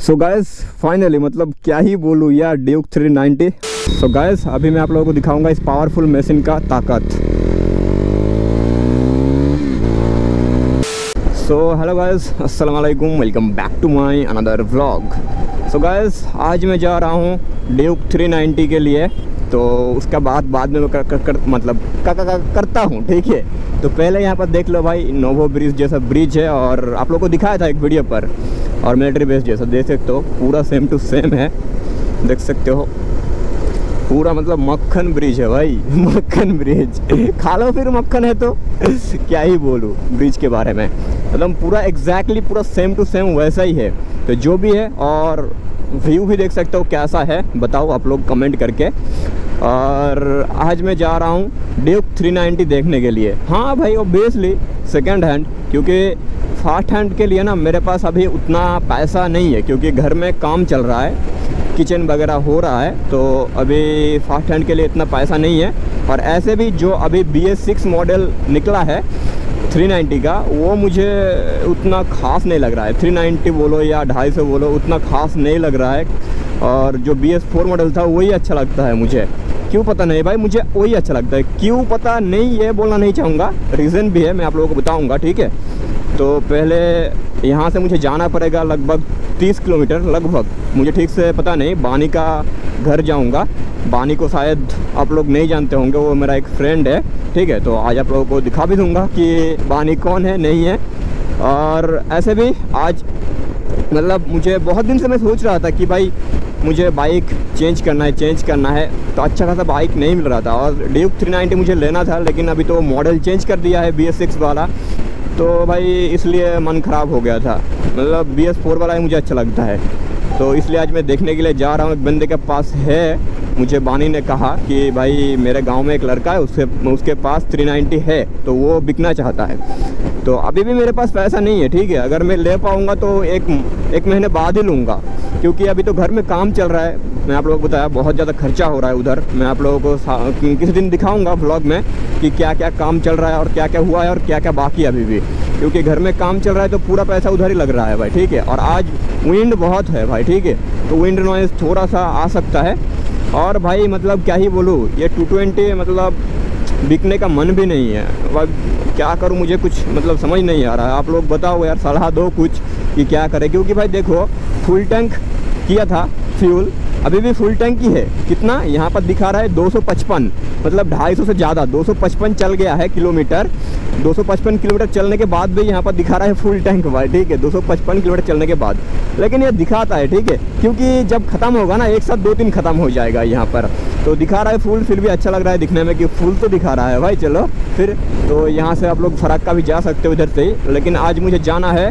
So guys finally मतलब क्या ही बोलूँ यार ड्यूक 390 सो गायस अभी मैं आप लोगों को दिखाऊँगा इस पावरफुल मशीन का ताकत। सो हेलो गायस अस्सलाम वालेकुम welcome back to my another vlog so guys आज मैं जा रहा हूँ ड्यूक 390 के लिए। तो उसका बाद बाद में कर, कर, कर मतलब का, का, का, करता हूँ ठीक है? तो पहले यहाँ पर देख लो भाई नोवो ब्रिज जैसा ब्रिज है और आप लोग को दिखाया था एक वीडियो पर। और मिलिट्री बेस जैसा देख सकते हो, पूरा सेम टू सेम है। देख सकते हो। पूरा मतलब मक्खन ब्रिज है भाई, मक्खन ब्रिज खा लो फिर मक्खन है तो। क्या ही बोलूँ ब्रिज के बारे में। मतलब पूरा एग्जैक्टली पूरा सेम टू सेम वैसा ही है। तो जो भी है और व्यू भी देख सकते हो कैसा है, बताओ आप लोग कमेंट करके। और आज मैं जा रहा हूँ ड्यूक 390 देखने के लिए। हाँ भाई ऑब्वियसली सेकेंड हैंड क्योंकि फास्ट हैंड के लिए ना मेरे पास अभी उतना पैसा नहीं है, क्योंकि घर में काम चल रहा है, किचन वगैरह हो रहा है तो अभी फास्ट हैंड के लिए इतना पैसा नहीं है। और ऐसे भी जो अभी बी एस सिक्स मॉडल निकला है 390 का, वो मुझे उतना ख़ास नहीं लग रहा है। 390 बोलो या ढाई सौ बोलो, उतना ख़ास नहीं लग रहा है। और जो बी एस फोर मॉडल था, वही अच्छा लगता है मुझे। क्यों पता नहीं भाई, मुझे वही अच्छा लगता है। क्यों पता नहीं, ये बोलना नहीं चाहूँगा। रीज़न भी है, मैं आप लोगों को बताऊँगा, ठीक है? तो पहले यहाँ से मुझे जाना पड़ेगा लगभग 30 किलोमीटर लगभग। मुझे ठीक से पता नहीं, बानी का घर जाऊँगा। बानी को शायद आप लोग नहीं जानते होंगे, वो मेरा एक फ्रेंड है, ठीक है? तो आज आप लोगों को दिखा भी दूँगा कि बानी कौन है, नहीं है। और ऐसे भी आज मतलब मुझे बहुत दिन से मैं सोच रहा था कि भाई मुझे बाइक चेंज करना है चेंज करना है। तो अच्छा खासा बाइक नहीं मिल रहा था और ड्यूक 390 मुझे लेना था, लेकिन अभी तो मॉडल चेंज कर दिया है बी वाला। तो भाई इसलिए मन ख़राब हो गया था। मतलब बी एस फोर वाला ही मुझे अच्छा लगता है। तो इसलिए आज मैं देखने के लिए जा रहा हूँ। एक बंदे के पास है। मुझे बानी ने कहा कि भाई मेरे गाँव में एक लड़का है उससे उसके पास 390 है तो वो बिकना चाहता है। तो अभी भी मेरे पास पैसा नहीं है, ठीक है? अगर मैं ले पाऊँगा तो एक एक महीने बाद ही लूँगा। क्योंकि अभी तो घर में काम चल रहा है। मैं आप लोगों को बताया, बहुत ज़्यादा खर्चा हो रहा है उधर। मैं आप लोगों को किसी दिन दिखाऊँगा ब्लॉग में कि क्या क्या काम चल रहा है और क्या क्या हुआ है और क्या क्या बाकी है अभी भी। क्योंकि घर में काम चल रहा है तो पूरा पैसा उधर ही लग रहा है भाई, ठीक है? और आज विंड बहुत है भाई, ठीक है? तो विंड नॉइज़ थोड़ा सा आ सकता है। और भाई मतलब क्या ही बोलूँ, ये टू ट्वेंटी मतलब बिकने का मन भी नहीं है। क्या करूँ, मुझे कुछ मतलब समझ नहीं आ रहा। है आप लोग बताओ यार, सलाह दो कुछ कि क्या करें। क्योंकि भाई देखो फुल टैंक किया था फ्यूल अभी भी फुल टैंक है कितना? यहाँ पर दिखा रहा है 255 मतलब 250 से ज़्यादा। 255 चल गया है किलोमीटर। 255 किलोमीटर चलने के बाद भी यहाँ पर दिखा रहा है फुल टैंक भाई, ठीक है? 255 किलोमीटर चलने के बाद। लेकिन ये दिखाता है, ठीक है? क्योंकि जब ख़त्म होगा ना, एक साथ दो तीन ख़त्म हो जाएगा यहाँ पर। तो दिखा रहा है फुल फिर भी अच्छा लग रहा है दिखने में कि फुल तो दिखा रहा है भाई, चलो। फिर तो यहाँ से आप लोग फराक्का भी जा सकते हो इधर से। ही लेकिन आज मुझे जाना है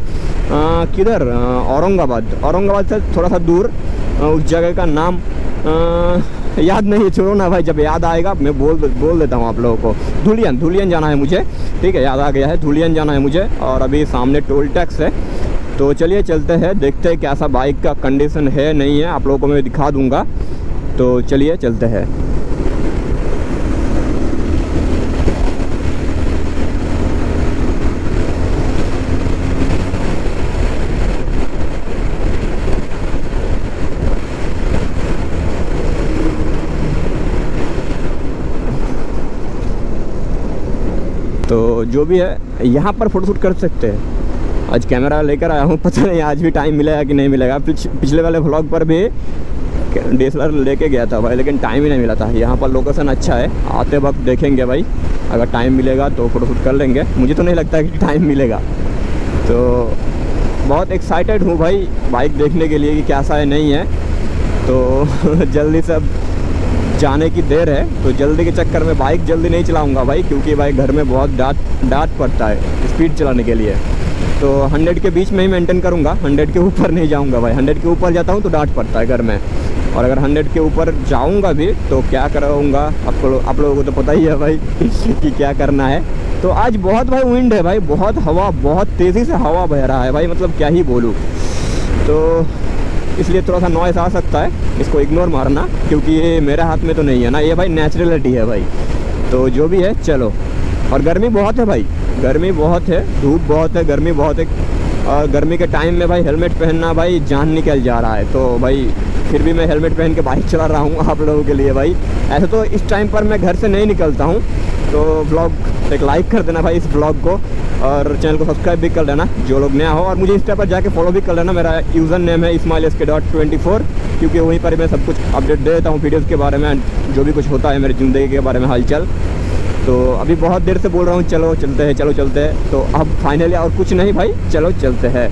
किधर? औरंगाबाद। औरंगाबाद से थोड़ा सा दूर। उस जगह का नाम आ, याद नहीं छोड़ो ना भाई जब याद आएगा मैं बोल बोल देता हूँ आप लोगों को। धुलियन धुलियन जाना है मुझे। ठीक है याद आ गया है धुलियन जाना है मुझे और अभी सामने टोल टैक्स है। तो चलिए चलते हैं देखते हैं कैसा बाइक का कंडीशन है नहीं है आप लोगों को मैं दिखा दूँगा। तो चलिए चलते हैं। जो भी है यहाँ पर फ़ोटोशूट कर सकते हैं। आज कैमरा लेकर आया हूँ पता नहीं आज भी टाइम मिलेगा कि नहीं मिलेगा। पिछ, पिछले वाले ब्लॉग पर भी डी लेके गया था भाई लेकिन टाइम ही नहीं मिला था। यहाँ पर लोकेशन अच्छा है आते वक्त देखेंगे भाई। अगर टाइम मिलेगा तो फ़ोटोशूट कर लेंगे। मुझे तो नहीं लगता कि टाइम मिलेगा। तो बहुत एक्साइटेड हूँ भाई बाइक देखने के लिए कि कैसा है नहीं है। तो जल्दी से अब जाने की देर है तो जल्दी के चक्कर में बाइक जल्दी नहीं चलाऊँगा भाई, क्योंकि भाई घर में बहुत डांट डांट पड़ता है स्पीड चलाने के लिए। तो हंड्रेड के बीच में ही मेंटेन करूँगा हंड्रेड के ऊपर नहीं जाऊँगा भाई। हंड्रेड के ऊपर जाता हूँ तो डांट पड़ता है घर में। और अगर हंड्रेड के ऊपर जाऊँगा भी तो क्या कराऊँगा आपको आप लोगों को तो पता ही है भाई कि क्या करना है। तो आज बहुत भाई विंड है भाई, बहुत हवा, बहुत तेज़ी से हवा बह रहा है भाई मतलब क्या ही बोलूँ। तो इसलिए थोड़ा सा नॉइस आ सकता है। इसको इग्नोर मारना, क्योंकि ये मेरे हाथ में तो नहीं है ना। ये भाई नेचुरलिटी है भाई। तो जो भी है, चलो। और गर्मी बहुत है भाई। गर्मी बहुत है, धूप बहुत है, गर्मी बहुत है। और गर्मी के टाइम में भाई हेलमेट पहनना भाई जान निकल जा रहा है। तो भाई फिर भी मैं हेलमेट पहन के बाइक चला रहा हूँ आप लोगों के लिए भाई। ऐसे तो इस टाइम पर मैं घर से नहीं निकलता हूँ। तो ब्लॉग एक लाइक कर देना भाई इस ब्लॉग को और चैनल को सब्सक्राइब भी कर लेना, जो लोग नया हो। और मुझे इंस्टा पर जाके फॉलो भी कर लेना। मेरा यूज़र नेम है Ismail S K dot twenty four क्योंकि वहीं पर मैं सब कुछ अपडेट दे देता हूँ वीडियोज़ के बारे में, जो भी कुछ होता है मेरी ज़िंदगी के बारे में हालचाल। तो अभी बहुत देर से बोल रहा हूँ, चलो, चलते हैं, चलो, चलते हैं। तो अब फाइनली और कुछ नहीं भाई, चलो, चलते हैं।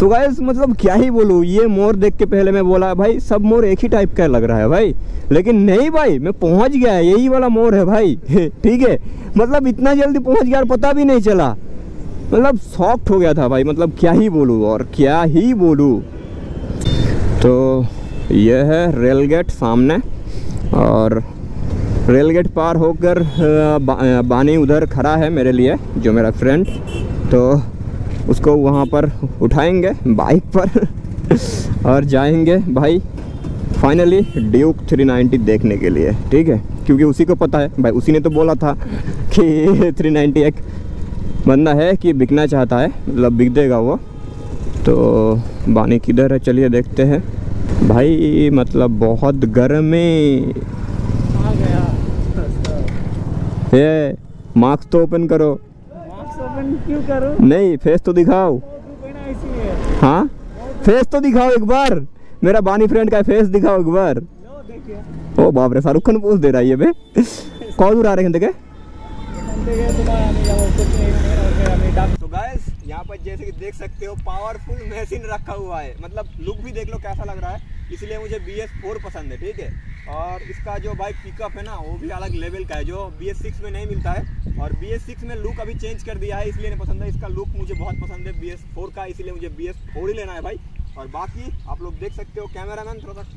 सो so गाइस मतलब क्या ही बोलूँ ये मोर देख के पहले मैं बोला भाई सब मोर एक ही टाइप का लग रहा है भाई। लेकिन नहीं भाई मैं पहुँच गया यही वाला मोर है भाई। ठीक है? मतलब इतना जल्दी पहुँच गया और पता भी नहीं चला। मतलब सॉफ्ट हो गया था भाई मतलब क्या ही बोलूँ और क्या ही बोलूँ। तो यह है रेल गेट सामने और रेल गेट पार होकर बा, बानी उधर खड़ा है मेरे लिए जो मेरा फ्रेंड तो उसको वहाँ पर उठाएँगे बाइक पर और जाएँगे भाई फाइनली ड्यूक 390 देखने के लिए। ठीक है? क्योंकि उसी को पता है। भाई उसी ने तो बोला था कि 390 एक बंदा है कि बिकना चाहता है मतलब बिक देगा वो। तो बानी किधर है? चलिए देखते हैं। भाई मतलब बहुत गर्मी। ये मार्क्स तो ओपन करो। ओपन क्यों करूँ? नहीं फेस तो दिखाओ। हाँ फेस तो दिखाओ एक बार। मेरा बानी फ्रेंड का फेस दिखाओ एक बार। ओ बाप रे शाहरुख खान पूछ दे रहा है ये बे। कौन दूर आ रहे हैं देखे? तो गाइस यहाँ पर जैसे कि देख सकते हो पावरफुल मशीन रखा हुआ है। मतलब लुक भी देख लो कैसा लग रहा है। इसलिए मुझे बी एस फोर पसंद है, ठीक है? और इसका जो बाइक पिकअप है ना, वो भी अलग लेवल का है, जो बी एस सिक्स में नहीं मिलता है। और बी एस सिक्स में लुक अभी चेंज कर दिया है, इसलिए नहीं पसंद है। इसका लुक मुझे बहुत पसंद है बी एस फोर का, इसलिए मुझे बी एस फोर ही लेना है भाई। और बाकी, आप लोग देख सकते हो कैमरा मैन थोड़ा सा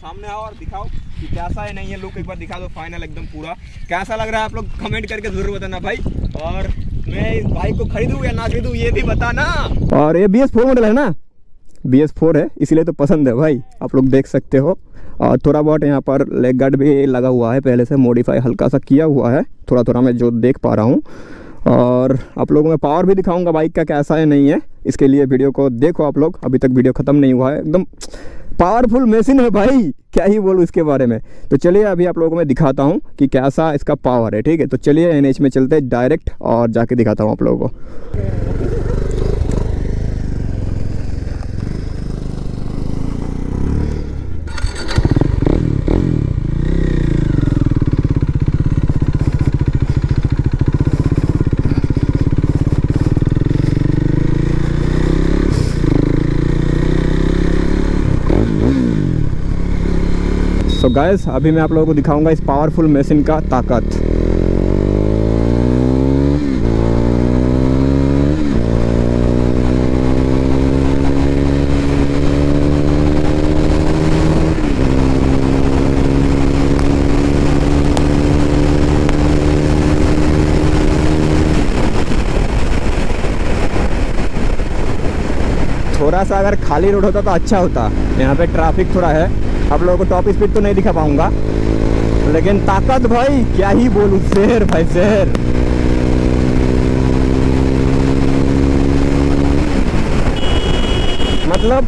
सामने आओ और दिखाओ कि कैसा है, नहीं है लुक एक बार दिखा दो फाइनल एकदम पूरा। कैसा लग रहा है आप लोग कमेंट करके ज़रूर बताना भाई। और मैं इस बाइक को खरीदूँ या ना खरीदूँ, ये भी बताना। और ये बी एस फोर मॉडल है ना? बी एस फोर है, इसीलिए तो पसंद है भाई। आप लोग देख सकते हो। और थोड़ा बहुत यहाँ पर लेग गार्ड भी लगा हुआ है, पहले से मॉडिफाई हल्का सा किया हुआ है। थोड़ा थोड़ा मैं जो देख पा रहा हूँ। और आप लोगों में पावर भी दिखाऊँगा बाइक का कैसा है, नहीं है। इसके लिए वीडियो को देखो आप लोग। अभी तक वीडियो ख़त्म नहीं हुआ है। एकदम पावरफुल मशीन है भाई। क्या ही बोलूँ इसके बारे में। तो चलिए अभी आप लोगों को मैं दिखाता हूँ कि कैसा इसका पावर है, ठीक है? तो चलिए एनएच में चलते डायरेक्ट और जाके दिखाता हूँ आप लोगों को। सो so गाइस अभी मैं आप लोगों को दिखाऊँगा इस पावरफुल मशीन का ताकत। थोड़ा सा अगर खाली रोड होता तो अच्छा होता। यहाँ पे ट्रैफ़िक थोड़ा है। आप लोगों को टॉप स्पीड तो नहीं दिखा पाऊँगा। लेकिन ताकत भाई, क्या ही बोलूँ, शेर भाई, शेर। मतलब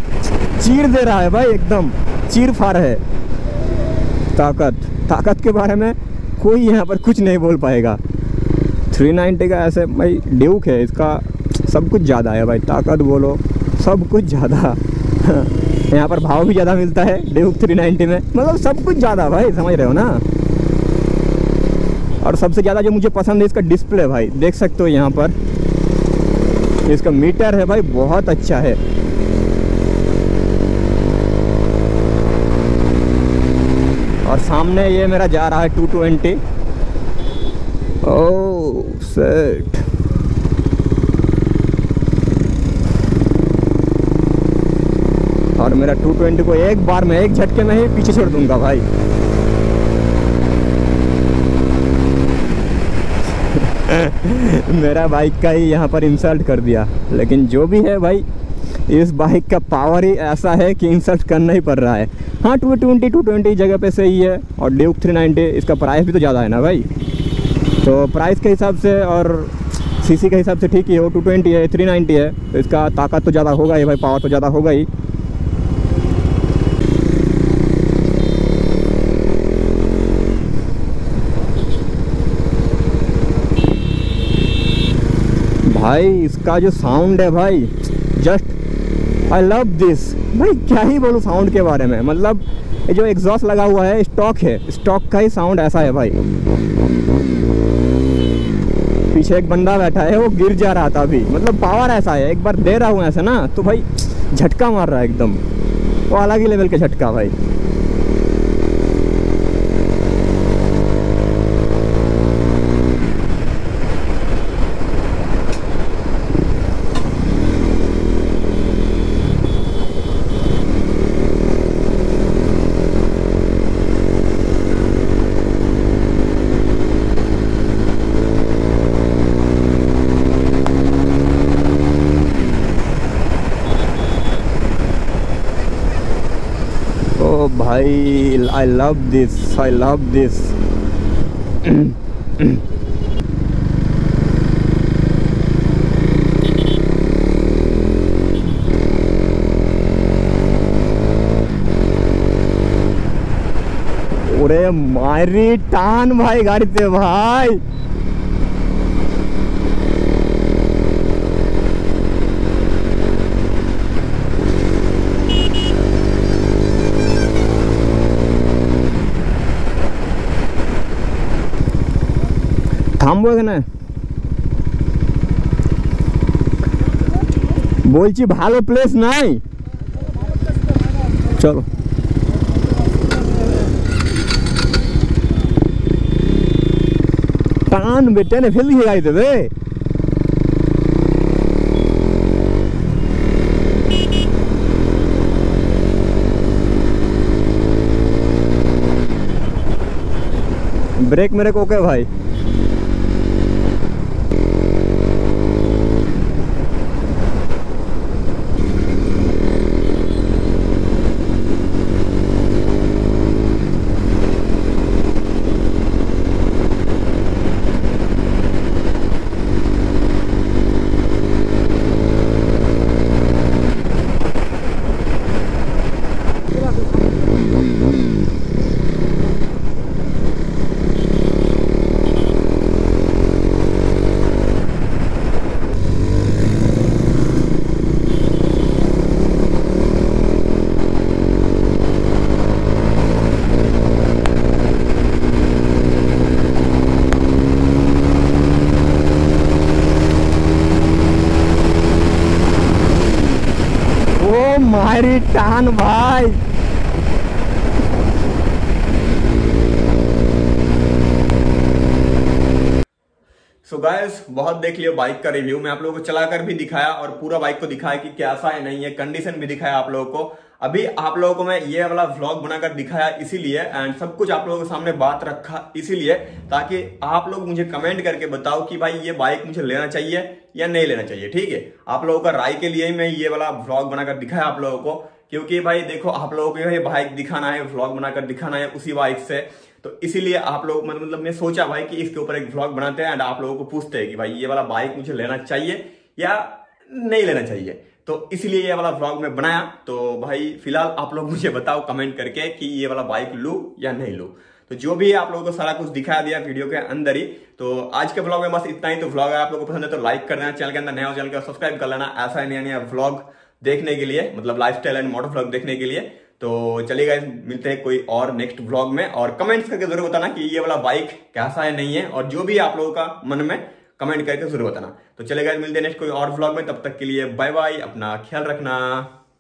चीर दे रहा है भाई, एकदम। चीर फार है। ताकत। ताकत के बारे में कोई यहाँ पर कुछ नहीं बोल पाएगा। 390 का ऐसे भाई, ड्यूक है, इसका सब कुछ ज़्यादा है भाई। ताकत बोलो, सब कुछ ज़्यादा। यहाँ पर भाव भी ज़्यादा मिलता है ड्यूक 390 में। मतलब सब कुछ ज़्यादा भाई, समझ रहे हो ना? और सबसे ज़्यादा जो मुझे पसंद है, इसका डिस्प्ले भाई, देख सकते हो यहाँ पर। इसका मीटर है भाई, बहुत अच्छा है। और सामने ये मेरा जा रहा है टू 220 ओ सेट और मेरा 220 को एक बार में एक झटके में ही पीछे छोड़ दूँगा भाई। मेरा बाइक का ही यहाँ पर इंसल्ट कर दिया। लेकिन जो भी है भाई, इस बाइक का पावर ही ऐसा है कि इंसल्ट करना ही पड़ रहा है। हाँ टू ट्वेंटी टू ट्वेंटी जगह पे सही है और ड्यूक थ्री नाइन्टी इसका प्राइस भी तो ज़्यादा है ना भाई। तो प्राइस के हिसाब से और सीसी के हिसाब से ठीक ही है टू ट्वेंटी है थ्री नाइन्टी है तो इसका ताकत तो ज़्यादा होगा ही भाई पावर तो ज़्यादा होगा ही। भाई, इसका जो साउंड है भाई जस्ट आई लव दिस भाई, क्या ही बोलूँ साउंड के बारे में? मतलब जो एग्जॉस्ट लगा हुआ है स्टॉक है। स्टॉक का ही साउंड ऐसा है भाई। पीछे एक बंदा बैठा है, वो गिर जा रहा था अभी। मतलब पावर ऐसा है, एक बार दे रहा हूँ ऐसे ना तो भाई, झटका मार रहा है एकदम। वो अलग ही लेवल के झटका, भाई ओ I love this I love this अरे मारी टान भाई गाड़ी पे भाई থামবো এখানে বলছি ভালো প্লেস নাই চলো টান বে টেনে ফেল দিয়ে গাড়িতে বে ब्रेक मेरे को ओके भाई तुम्हारी टान भाई। सो so गायस बहुत देख लियो बाइक का रिव्यू मैं आप लोगों को चलाकर भी दिखाया और पूरा बाइक को दिखाया कि कैसा है, नहीं है कंडीशन भी दिखाया आप लोगों को। अभी आप लोगों को मैं ये वाला व्लॉग बनाकर दिखाया इसीलिए एंड सब कुछ आप लोगों के सामने बात रखा इसीलिए, ताकि आप लोग मुझे कमेंट करके बताओ कि भाई ये बाइक मुझे लेना चाहिए। या नहीं लेना चाहिए, ठीक है? आप लोगों का राय के लिए ही मैं ये वाला व्लॉग बनाकर दिखाया आप लोगों को, क्योंकि भाई देखो, आप लोगों को बाइक दिखाना है व्लॉग बनाकर दिखाना है उसी बाइक से। तो इसीलिए आप लोग मतलब मैं सोचा भाई कि इसके ऊपर एक व्लॉग बनाते हैं एंड आप लोगों को पूछते हैं कि भाई ये वाला बाइक मुझे लेना चाहिए या नहीं लेना चाहिए। तो इसलिए ये वाला व्लॉग मैं बनाया। तो भाई फ़िलहाल आप लोग मुझे बताओ कमेंट करके कि ये वाला बाइक लू या नहीं लू। तो जो भी आप लोगों को सारा कुछ दिखाया दिया वीडियो के अंदर ही तो आज के ब्लॉग में बस इतना ही। तो व्लॉग आप लोगों को पसंद है तो लाइक कर देना चैनल के अंदर नया चैनल को सब्सक्राइब कर लेना। ऐसा ही नया नया व्लॉग देखने के लिए मतलब लाइफ एंड मोटर व्लॉग देखने के लिए। तो चलिए गाइस मिलते हैं कोई और नेक्स्ट व्लॉग में। और कमेंट्स करके ज़रूर बताना कि ये वाला बाइक कैसा है, नहीं है। और जो भी आप लोगों का मन में कमेंट करके ज़रूर बताना। तो चलेगा मिलते हैं नेक्स्ट कोई और व्लॉग में। तब तक के लिए बाय बाय अपना ख्याल रखना।